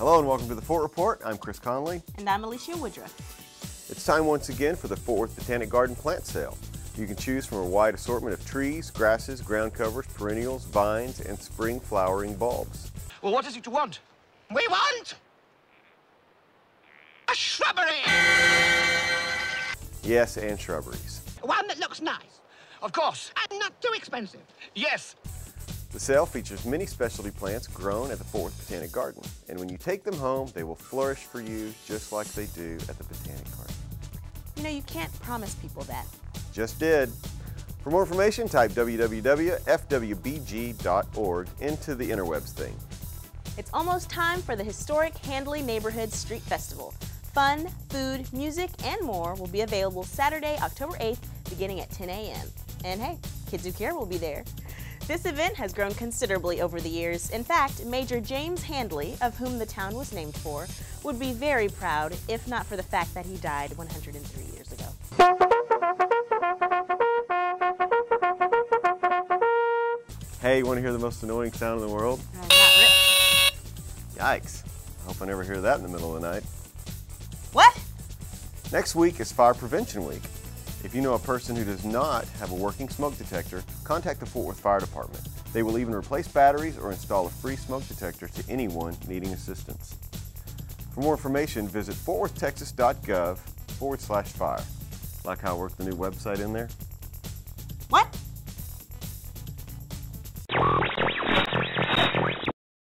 Hello and welcome to the Fort Report. I'm Chris Conley. And I'm Alicia Woodruff. It's time once again for the Fort Worth Botanic Garden plant sale. You can choose from a wide assortment of trees, grasses, ground covers, perennials, vines, and spring flowering bulbs. Well, what is it you want? We want a shrubbery. Yes, and shrubberies. One that looks nice Of course. and not too expensive. Yes. The sale features many specialty plants grown at the Fort Worth Botanic Garden. And when you take them home, they will flourish for you just like they do at the Botanic Garden. You know, you can't promise people that. Just did. For more information, type www.fwbg.org into the interwebs thing. It's almost time for the historic Handley Neighborhood Street Festival. Fun, food, music, and more will be available Saturday, October 8th, beginning at 10 a.m. And hey, Kids Who Care will be there. This event has grown considerably over the years. In fact, Major James Handley, of whom the town was named for, would be very proud if not for the fact that he died 103 years ago. Hey, you want to hear the most annoying sound in the world? Uh, Yikes. I hope I never hear that in the middle of the night. what? Next week is Fire Prevention Week. If you know a person who does not have a working smoke detector, contact the Fort Worth Fire Department. They will even replace batteries or install a free smoke detector to anyone needing assistance. For more information, visit fortworthtexas.gov forward slash fire. Like how I worked the new website in there? What?